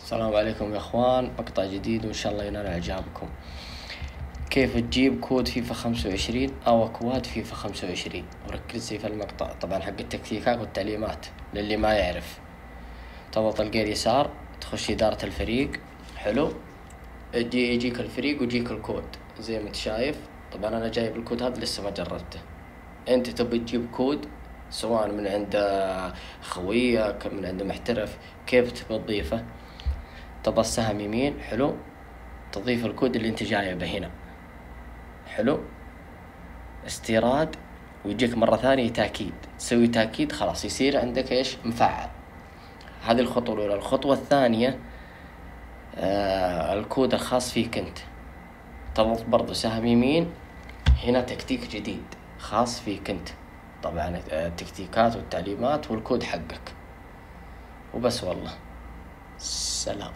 السلام عليكم يا إخوان. مقطع جديد وإن شاء الله ينال إعجابكم. كيف تجيب كود فيفا خمسة وعشرين أو أكواد فيفا خمسة وعشرين؟ وركز لي في المقطع. طبعا حق التكتيكات والتعليمات للي ما يعرف. تضغط الجهة يسار. تخش إدارة الفريق. حلو. يجيك الفريق ويجيك الكود. زي ما انت شايف طبعا أنا جايب الكود هذا لسه ما جربته. انت تبي تجيب كود سواء من عند خويك من عند محترف كيف تبي تضيفه؟ تضغط سهم يمين حلو. تضيف الكود اللي انت جايبه هنا. حلو. استيراد. ويجيك مرة ثانية تأكيد. تسوي تأكيد خلاص يصير عندك إيش؟ مفعل. هذه الخطوة الأولى. الخطوة الثانية آه الكود الخاص فيك أنت. تضغط برضو سهم يمين. هنا تكتيك جديد. خاص فيك انت. طبعا التكتيكات والتعليمات والكود حقك. وبس والله. سلام.